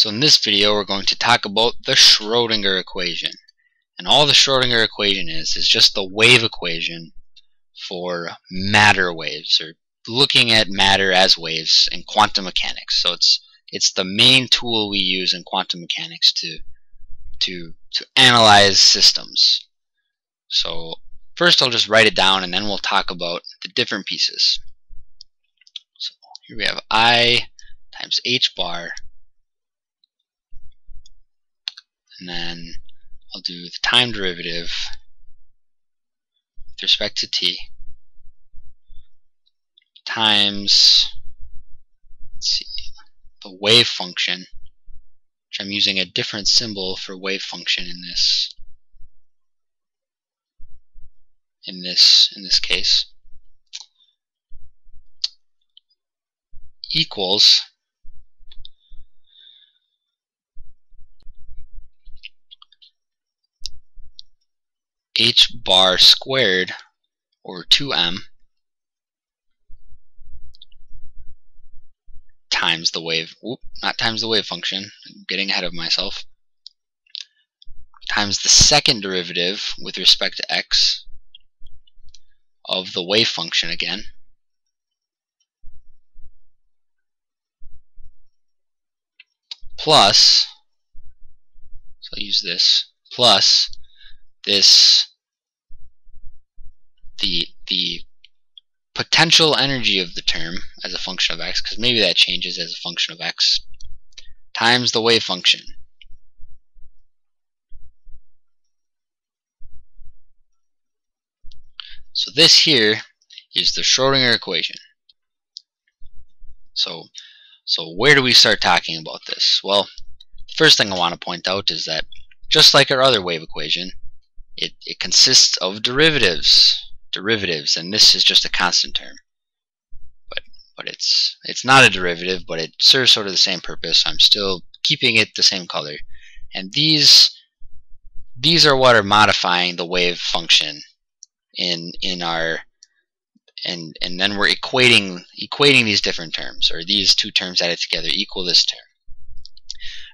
So in this video we're going to talk about the Schrodinger equation. And all the Schrodinger equation is is just the wave equation for matter waves or looking at matter as waves in quantum mechanics. So it's it's the main tool we use in quantum mechanics to to to analyze systems. So first I'll just write it down and then we'll talk about the different pieces. So here we have I times h bar and then I'll do the time derivative with respect to t times see the wave function which I'm using a different symbol for wave function in this in this in this case equals h bar squared or 2m times the wave, whoop, not times the wave function, I'm getting ahead of myself, times the second derivative with respect to x of the wave function again, plus, so I'll use this, plus this the the potential energy of the term as a function of x, because maybe that changes as a function of x, times the wave function. So this here is the Schrodinger equation. So, so where do we start talking about this? Well, the first thing I want to point out is that just like our other wave equation, it, it consists of derivatives derivatives and this is just a constant term. But but it's it's not a derivative but it serves sort of the same purpose. I'm still keeping it the same color. And these these are what are modifying the wave function in in our and and then we're equating equating these different terms or these two terms added together equal this term.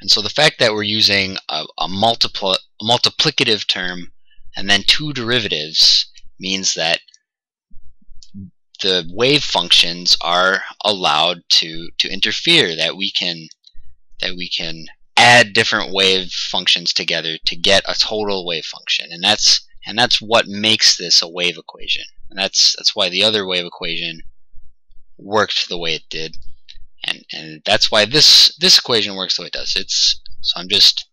And so the fact that we're using a, a, a multiplicative term and then two derivatives means that the wave functions are allowed to to interfere that we can that we can add different wave functions together to get a total wave function. And that's and that's what makes this a wave equation. And that's that's why the other wave equation worked the way it did. And and that's why this this equation works the way it does. It's so I'm just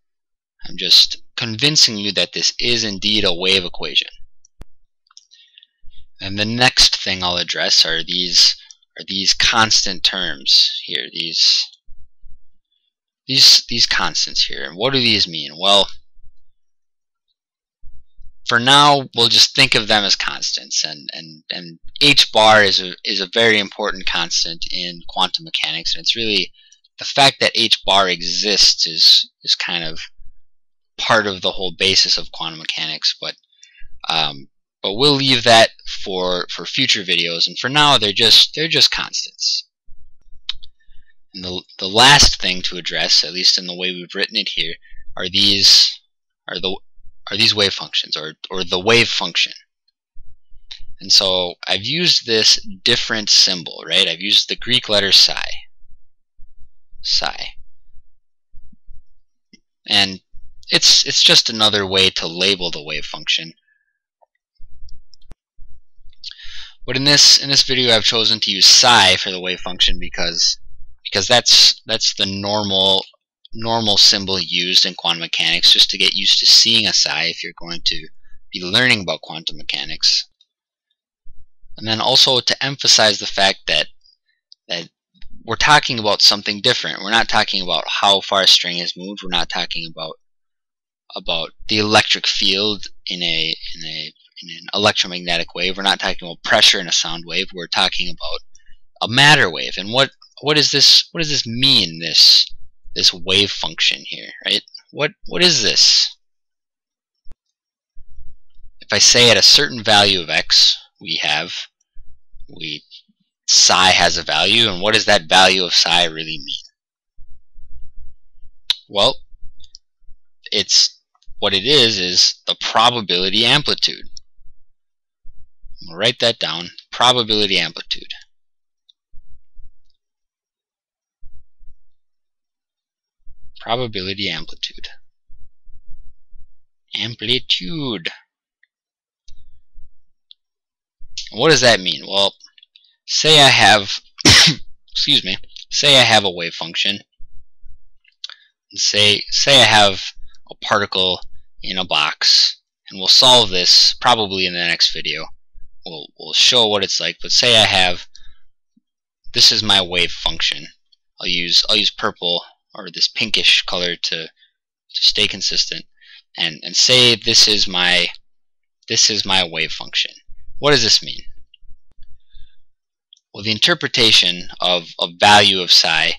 I'm just convincing you that this is indeed a wave equation and the next thing I'll address are these are these constant terms here. These these these constants here. And what do these mean? Well, for now, we'll just think of them as constants, and and and h bar is a is a very important constant in quantum mechanics, and it's really the fact that h bar exists is is kind of part of the whole basis of quantum mechanics. But um, but we'll leave that for for future videos and for now they're just they're just constants. And the, the last thing to address at least in the way we've written it here are these are the are these wave functions or or the wave function. And so I've used this different symbol right? I've used the Greek letter psi. Psi. And it's it's just another way to label the wave function But in this in this video, I've chosen to use psi for the wave function because because that's that's the normal normal symbol used in quantum mechanics just to get used to seeing a psi if you're going to be learning about quantum mechanics. And then also to emphasize the fact that that we're talking about something different. We're not talking about how far a string is moved. We're not talking about about the electric field in a in a in an electromagnetic wave. We're not talking about pressure in a sound wave. We're talking about a matter wave. And what what is this? What does this mean? This this wave function here, right? What what is this? If I say at a certain value of x, we have we psi has a value, and what does that value of psi really mean? Well, it's what it is is the probability amplitude. We'll write that down. Probability amplitude. Probability amplitude. Amplitude. What does that mean? Well, say I have, excuse me, say I have a wave function. Say, say I have a particle in a box, and we'll solve this probably in the next video. We'll, we'll show what it's like, but say I have, this is my wave function. I'll use, I'll use purple or this pinkish color to, to stay consistent, and, and say this is my, this is my wave function. What does this mean? Well, the interpretation of a value of psi,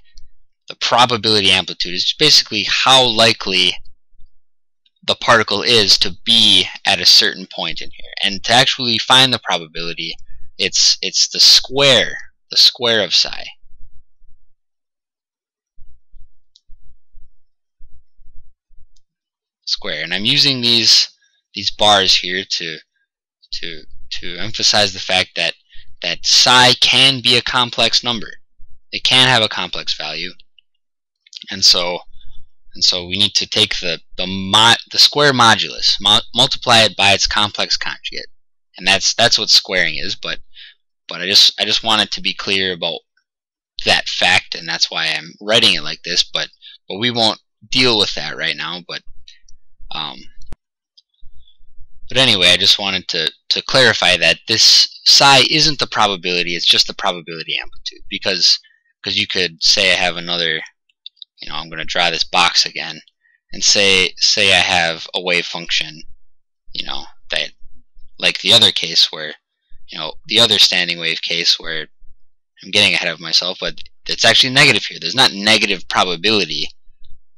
the probability amplitude, is basically how likely the particle is to be at a certain point in here. And to actually find the probability, it's it's the square, the square of psi. Square. And I'm using these these bars here to to to emphasize the fact that that psi can be a complex number. It can have a complex value. And so and so we need to take the the, mo the square modulus, mo multiply it by its complex conjugate, and that's that's what squaring is. But but I just I just wanted to be clear about that fact, and that's why I'm writing it like this. But but we won't deal with that right now. But um, but anyway, I just wanted to to clarify that this psi isn't the probability; it's just the probability amplitude because because you could say I have another you know, I'm going to draw this box again and say say I have a wave function, you know, that like the other case where, you know, the other standing wave case where I'm getting ahead of myself, but it's actually negative here. There's not negative probability,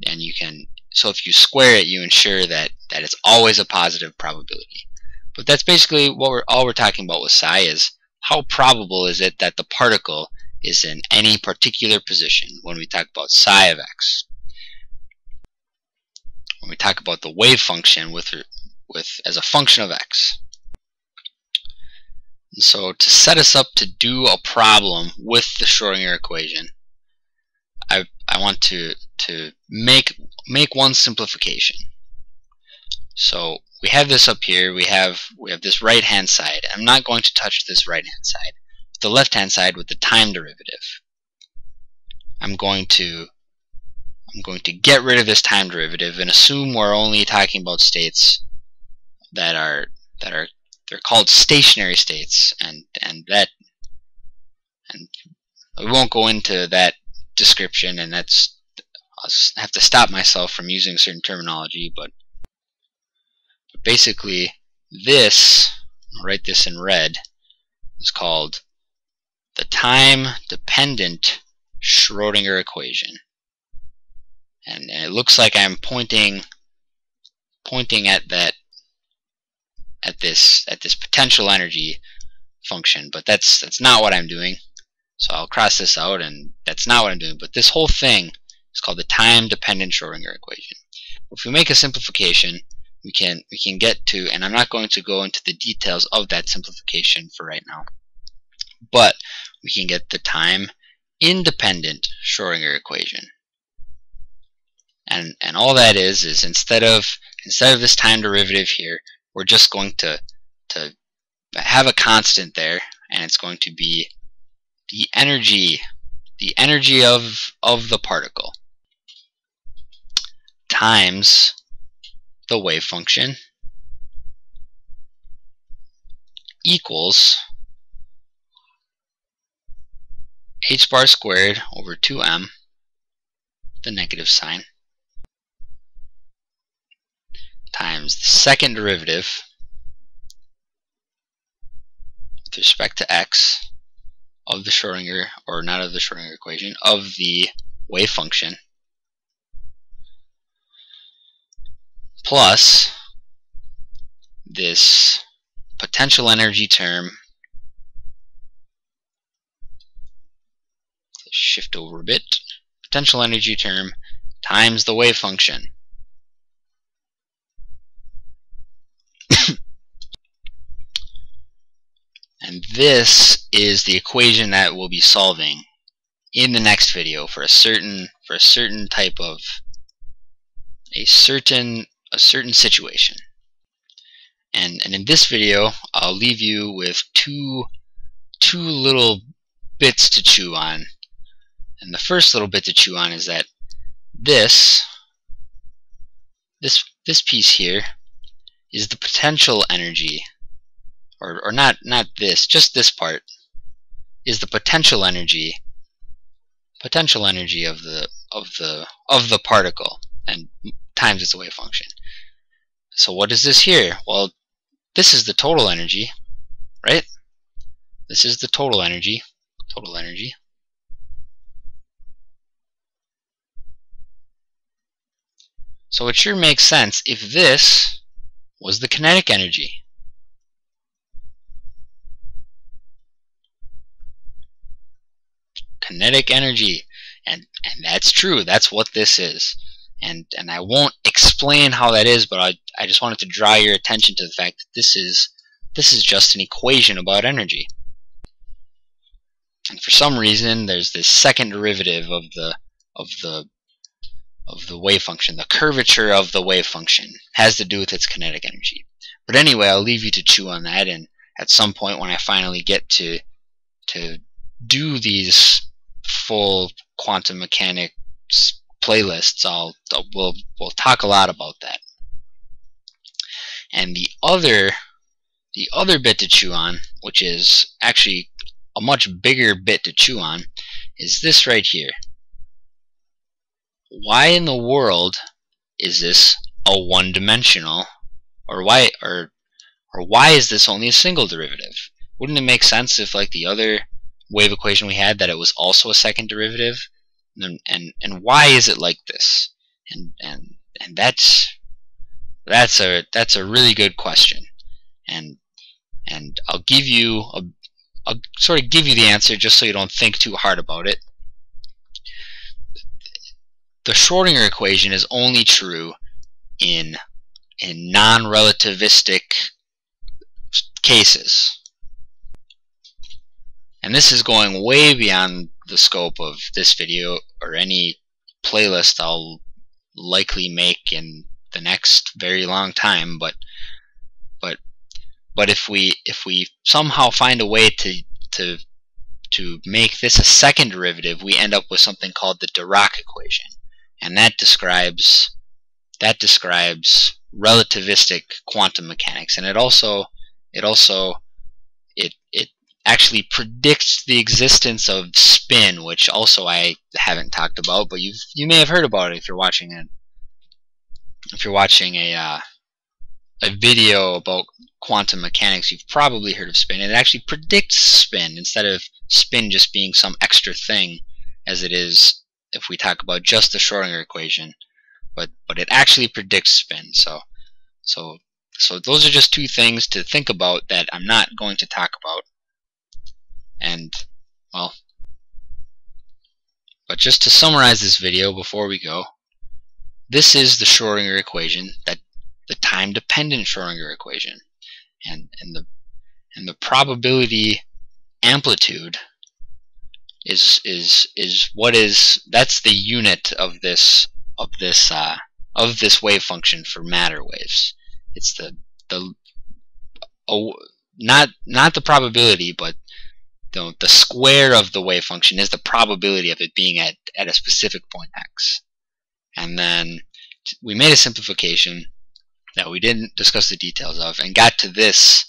and you can so if you square it, you ensure that that it's always a positive probability. But that's basically what we're all we're talking about with psi is how probable is it that the particle is in any particular position when we talk about psi of x. When we talk about the wave function with, with as a function of x. And so to set us up to do a problem with the Schrodinger equation, I, I want to, to make, make one simplification. So we have this up here, we have, we have this right hand side. I'm not going to touch this right hand side the left-hand side with the time derivative. I'm going to I'm going to get rid of this time derivative and assume we're only talking about states that are that are they're called stationary states and and that and we won't go into that description and that's I'll have to stop myself from using certain terminology but, but basically this I'll write this in red is called the time-dependent Schrodinger equation. And, and, it looks like I'm pointing pointing at that at this at this potential energy function, but that's that's not what I'm doing. So I'll cross this out and that's not what I'm doing. But this whole thing is called the time-dependent Schrodinger equation. If we make a simplification, we can we can get to and I'm not going to go into the details of that simplification for right now but we can get the time independent Schrodinger equation. And and all that is is instead of instead of this time derivative here, we're just going to to have a constant there and it's going to be the energy the energy of of the particle times the wave function equals h bar squared over 2m, the negative sign, times the second derivative with respect to x of the Schrodinger, or not of the Schrodinger equation, of the wave function plus this potential energy term shift over a bit, potential energy term times the wave function. and this is the equation that we'll be solving in the next video for a certain for a certain type of a certain a certain situation. And and in this video, I'll leave you with two two little bits to chew on. And the first little bit to chew on is that this this this piece here is the potential energy or, or not not this just this part is the potential energy potential energy of the of the of the particle and times its wave function. So what is this here? Well this is the total energy right? This is the total energy total energy So it sure makes sense if this was the kinetic energy. Kinetic energy. And, and that's true. That's what this is. And, and I won't explain how that is, but I, I just wanted to draw your attention to the fact that this is, this is just an equation about energy. And for some reason, there's this second derivative of the, of the of the wave function, the curvature of the wave function, has to do with its kinetic energy. But anyway, I'll leave you to chew on that, and at some point when I finally get to to do these full quantum mechanics playlists, I'll, I'll we'll we'll talk a lot about that. And the other the other bit to chew on, which is actually a much bigger bit to chew on, is this right here why in the world is this a one-dimensional or why or or why is this only a single derivative? Wouldn't it make sense if like the other wave equation we had that it was also a second derivative? And and, and why is it like this? And and and that's that's a that's a really good question. And and I'll give you a I'll sort of give you the answer just so you don't think too hard about it the Schrodinger equation is only true in in non-relativistic cases. And this is going way beyond the scope of this video or any playlist I'll likely make in the next very long time but but but if we if we somehow find a way to to to make this a second derivative we end up with something called the Dirac equation and that describes that describes relativistic quantum mechanics. And it also it also it it actually predicts the existence of spin which also I haven't talked about but you you may have heard about it if you're watching it. If you're watching a uh, a video about quantum mechanics you've probably heard of spin. And it actually predicts spin instead of spin just being some extra thing as it is if we talk about just the Schrodinger equation, but but it actually predicts spin. So so so those are just two things to think about that I'm not going to talk about. And well, but just to summarize this video before we go, this is the Schrodinger equation, that the time-dependent Schrodinger equation, and and the and the probability amplitude is is is what is that's the unit of this of this uh, of this wave function for matter waves. It's the the oh, not not the probability, but the the square of the wave function is the probability of it being at at a specific point x. And then we made a simplification that we didn't discuss the details of and got to this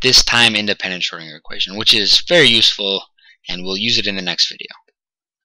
this time independent Schrodinger equation, which is very useful and we'll use it in the next video.